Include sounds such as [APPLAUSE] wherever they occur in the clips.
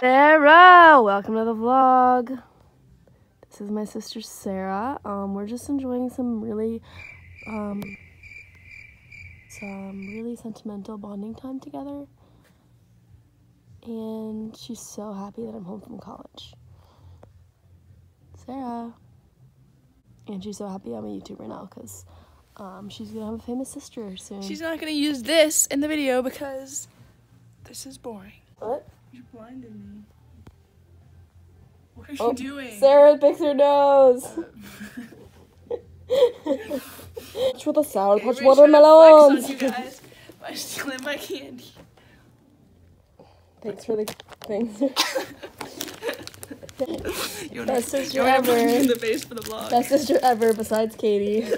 Sarah, welcome to the vlog. This is my sister Sarah. Um, we're just enjoying some really, um, some really sentimental bonding time together. And she's so happy that I'm home from college. Sarah. And she's so happy I'm a YouTuber now because um, she's gonna have a famous sister soon. She's not gonna use this in the video because this is boring. what? You blinded me. What are Oh, you doing? Sarah picks her nose. Touch with a sour patch we're trying to watermelons. you guys by stealing my candy. Thanks for the things. [LAUGHS] [LAUGHS] Best wanna- sister you wanna punch me ever. in the face for the vlog. Best sister ever besides Katie. [LAUGHS]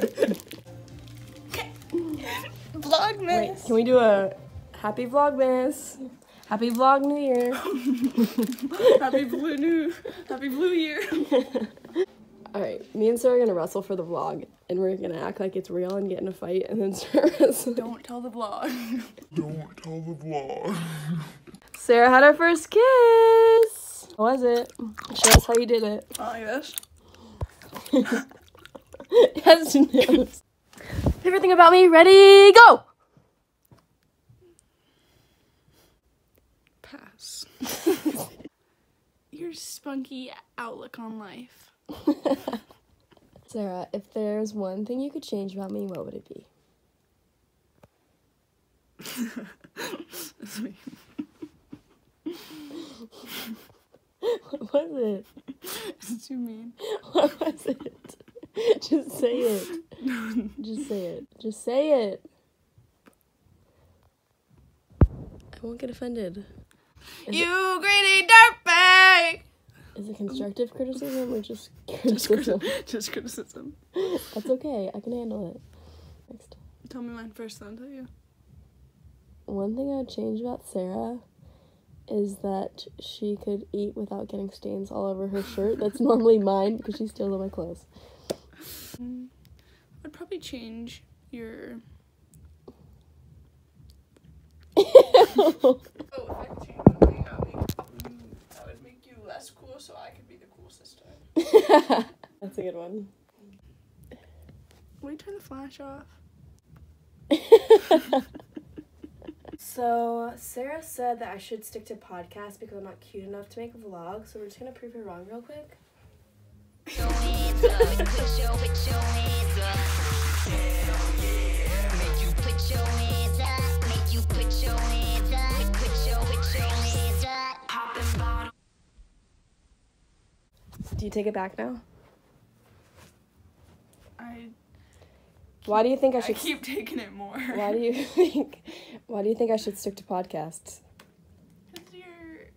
Vlogmas. Wait, can we do a happy vlogmas? Happy vlog new year. [LAUGHS] Happy blue new. Happy blue year. [LAUGHS] Alright, me and Sarah are gonna wrestle for the vlog and we're gonna act like it's real and get in a fight and then [LAUGHS] start wrestling. Don't tell the vlog. Don't tell the vlog. Sarah had her first kiss. How was it? Show us how you did it. Oh, like this. Yes, knows. Everything about me, ready, go! Pass. Your spunky outlook on life. [LAUGHS] Sarah, if there's one thing you could change about me, what would it be? [LAUGHS] What was it? It's too mean. [LAUGHS] What was it? Just say it. Just say it. Just say it. I won't get offended. You greedy dirtbag. Is it constructive criticism or [LAUGHS] just criticism? criti- just criticism. That's okay. I can handle it. Next. Tell me mine first, then I'll tell you. One thing I would change about Sarah is that she could eat without getting stains all over her shirt. [LAUGHS] That's normally mine because she steals all my clothes. Mm, I'd probably change your. [LAUGHS] Oh, if I could change one thing, I would, make you, I would make you less cool so I could be the cool sister. [LAUGHS] That's a good one. Will you turn the flash off? [LAUGHS] So Sarah said that I should stick to podcasts because I'm not cute enough to make a vlog. So we're just gonna prove her wrong real quick. You take it back now? I, Why do you think I I should? keep taking it more. [LAUGHS] Why do you [LAUGHS] think? Why do you think I should stick to podcasts? Because you're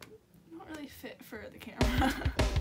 not really fit for the camera. [LAUGHS]